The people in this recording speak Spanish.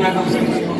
Gracias.